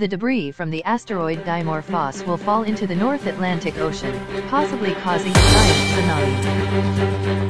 The debris from the asteroid Dimorphos will fall into the North Atlantic Ocean, possibly causing a giant tsunami.